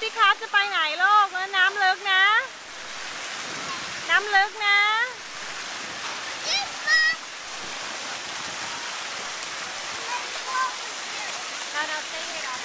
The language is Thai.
สิครับจะไปไหนโลกแล้วน้ำลึกนะ น้ำลึกนะน้นลยหรอ